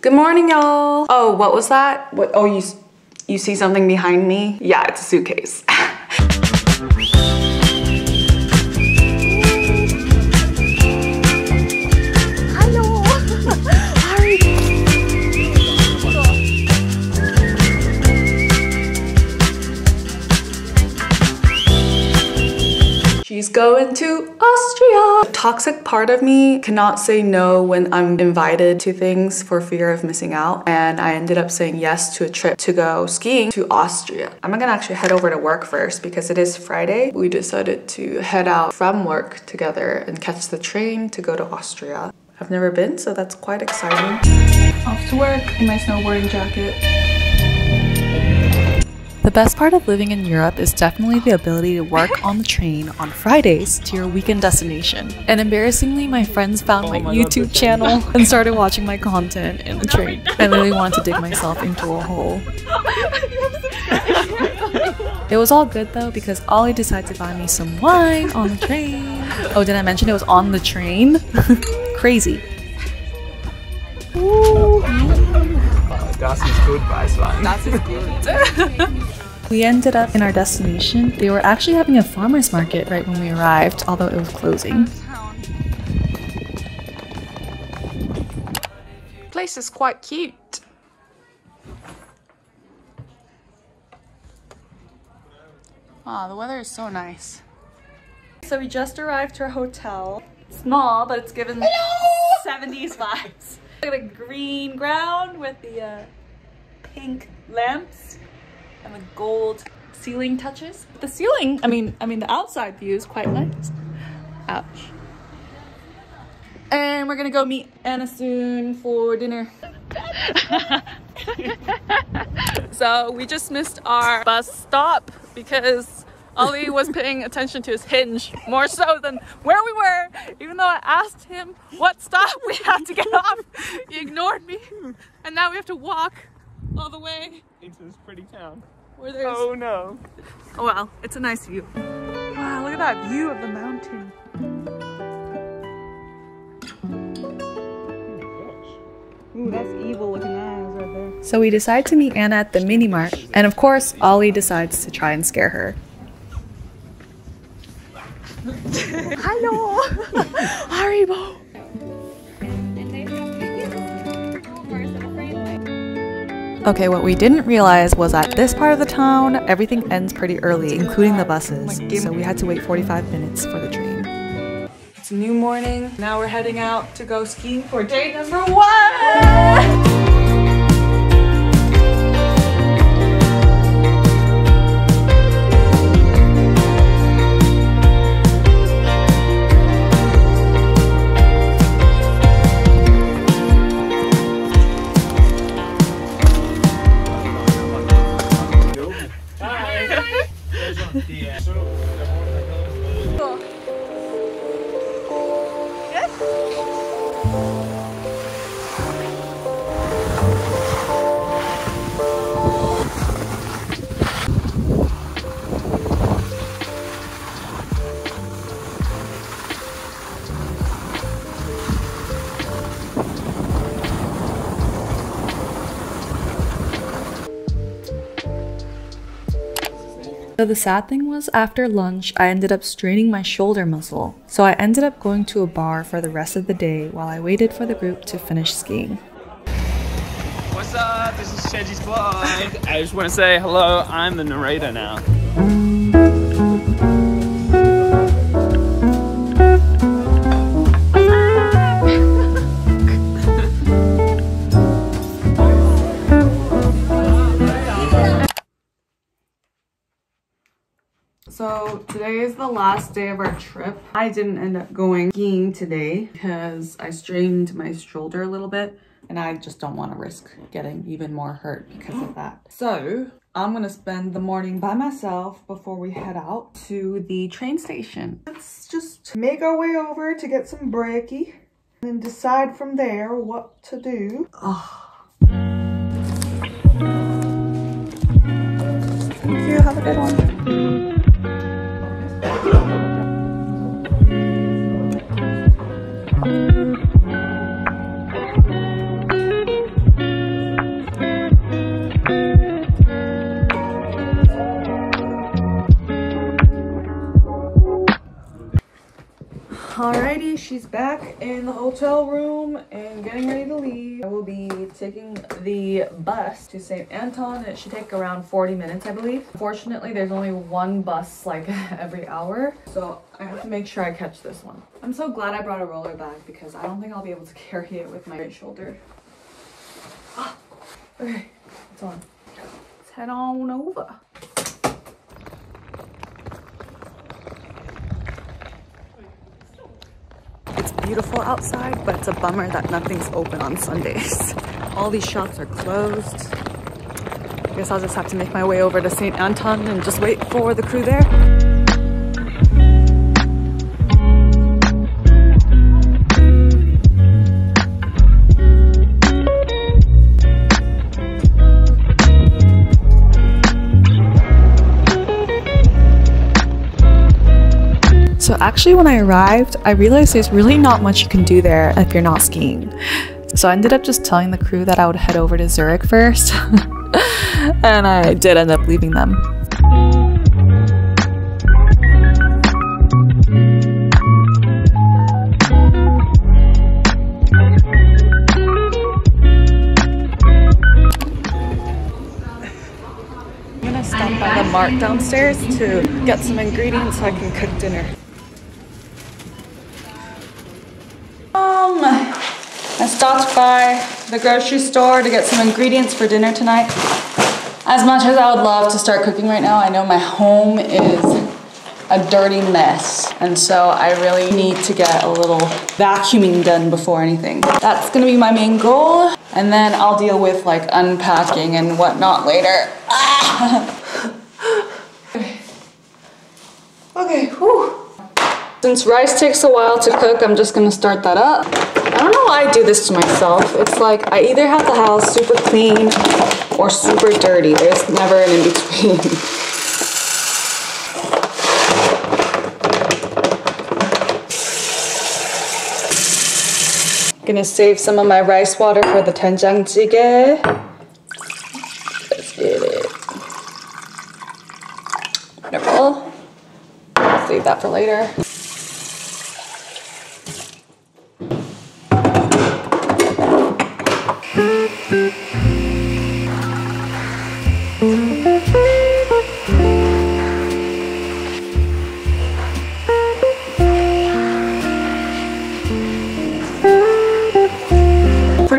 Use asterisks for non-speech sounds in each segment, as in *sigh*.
Good morning, y'all. Oh, what was that? What? Oh, you you see something behind me? Yeah, it's a suitcase. *laughs* She's going to Austria. The toxic part of me cannot say no when I'm invited to things for fear of missing out. And I ended up saying yes to a trip to go skiing to Austria. I'm gonna actually head over to work first because it is Friday. We decided to head out from work together and catch the train to go to Austria. I've never been, so that's quite exciting. Off to work in my snowboarding jacket. The best part of living in Europe is definitely the ability to work on the train on Fridays to your weekend destination. And embarrassingly, my friends found oh my, my, YouTube God, channel and started watching my content in the train. *laughs* I really wanted to dig myself into a hole. it was all good though because Ollie decided to buy me some wine on the train. Oh, did I mention it was on the train? *laughs* Crazy. Ooh. Das ist gut, Weißwein. Das ist gut. We ended up in our destination. They were actually having a farmer's market right when we arrived, although it was closing. Place is quite cute. Ah, the weather is so nice. So we just arrived to our hotel. Small, but it's given 70s vibes. Look at the green ground with the uh, pink lamps and the gold ceiling touches. The ceiling, I mean, I mean the outside view is quite nice. Ouch. And we're gonna go meet Anna soon for dinner. *laughs* so we just missed our bus stop because Ollie was paying attention to his hinge more so than where we were. Even though I asked him what stop we had to get off, he ignored me. And now we have to walk all the way into this pretty town. Where there's... Oh no. Oh well, it's a nice view. Wow, look at that view of the mountain. Ooh, that's evil looking eyes right there. So we decide to meet Anna at the mini mart, and of course, Ollie decides to try and scare her. *laughs* Hello! *laughs* Haribo! Okay, what we didn't realize was at this part of the town, everything ends pretty early, including the buses. So we had to wait 45 minutes for the train. It's a new morning. Now we're heading out to go skiing for day number one! Thank you. So the sad thing was, after lunch, I ended up straining my shoulder muscle. So I ended up going to a bar for the rest of the day while I waited for the group to finish skiing. What's up? This is Chaeji's vlog. I just want to say hello. I'm the narrator now. Last day of our trip. I didn't end up going skiing today because I strained my shoulder a little bit and I just don't want to risk getting even more hurt because of that. So I'm gonna spend the morning by myself before we head out to the train station. Let's just make our way over to get some brekkie and then decide from there what to do. Oh. Thank you, have a good one. She's back in the hotel room and getting ready to leave. I will be taking the bus to St. Anton. It should take around 40 minutes, I believe. Fortunately, there's only one bus like *laughs* every hour, so I have to make sure I catch this one. I'm so glad I brought a roller bag because I don't think I'll be able to *laughs* carry it with my right shoulder. Ah, okay, it's on. Let's head on over. Beautiful outside, but it's a bummer that nothing's open on Sundays. *laughs* All these shops are closed. I Guess I'll just have to make my way over to St. Anton and just wait for the crew there. Actually when I arrived, I realized there's really not much you can do there if you're not skiing. So I ended up just telling the crew that I would head over to Zurich first. *laughs* and I did end up leaving them. I'm gonna stop by the mart downstairs to get some ingredients so I can cook dinner. Um, I stopped by the grocery store to get some ingredients for dinner tonight. As much as I would love to start cooking right now, I know my home is a dirty mess. And so I really need to get a little vacuuming done before anything. That's gonna be my main goal. And then I'll deal with like unpacking and whatnot later. Ah! *laughs* okay, whew. Since rice takes a while to cook, I'm just gonna start that up. I don't know why I do this to myself. It's like I either have the house super clean or super dirty. There's never an in between. *laughs* Gonna save some of my rice water for the doenjang jjigae. Let's get it. Wonderful. Save that for later.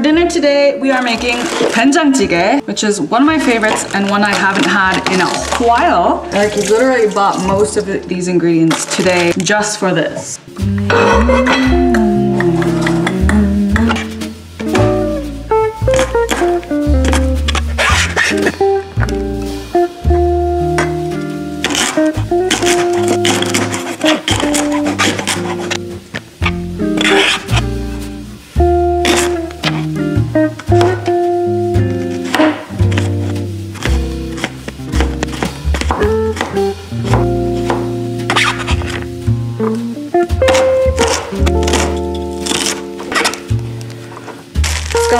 Dinner today, we are making doenjang which is one of my favorites and one I haven't had in a while. Like, literally bought most of the- these ingredients today just for this.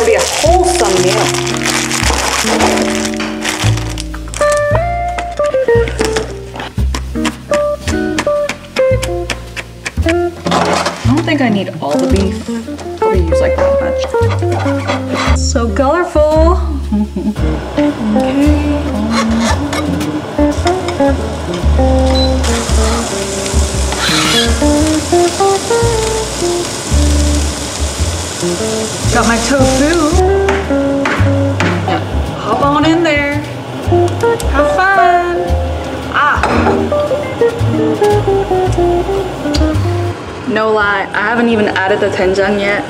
It's gonna be a wholesome meal. I don't think I need all the beef. Probably use like that much. So colorful. No lie, I haven't even added the doenjang yet,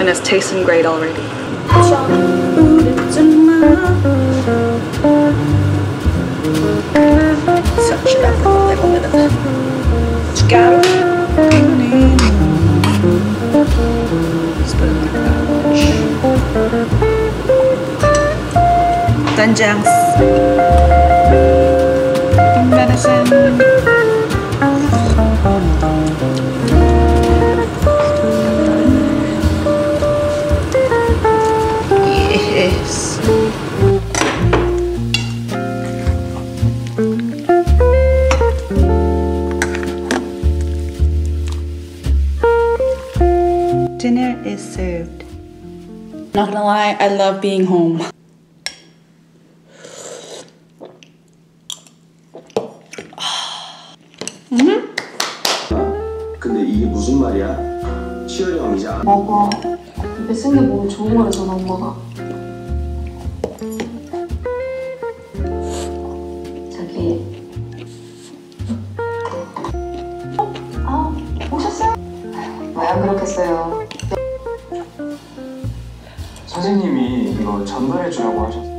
and it's tasting great already. Such. Doenjangs. Medicine. I love being home. 근데 이게 무슨 말이야? 시열이 형이잖아. 먹어. 입에 쓴 게몸 좋은 거라잖아, 엄마가. 선생님이 이거 전달해 주라고 하셨어.